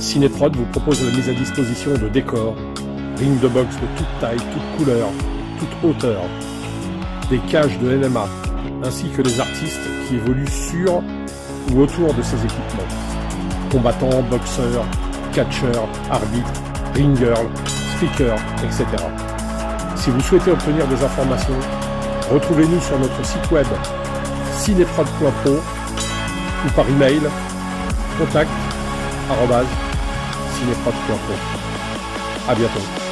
Cinéprod vous propose la mise à disposition de décors, ring de boxe de toute taille, toute couleur, toute hauteur, des cages de NMA, ainsi que les artistes qui évoluent sur ou autour de ces équipements. Combattants, boxeurs, catcheurs, arbitres, ring girl, speakers, etc. Si vous souhaitez obtenir des informations, retrouvez-nous sur notre site web cineprod.pro ou par email contact cineprod.pro. À bientôt.